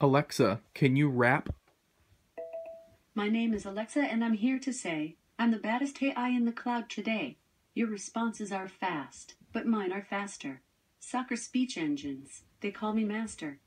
Alexa, can you rap? My name is Alexa, and I'm here to say I'm the baddest AI in the cloud today. Your responses are fast, but mine are faster. Soccer speech engines, they call me master.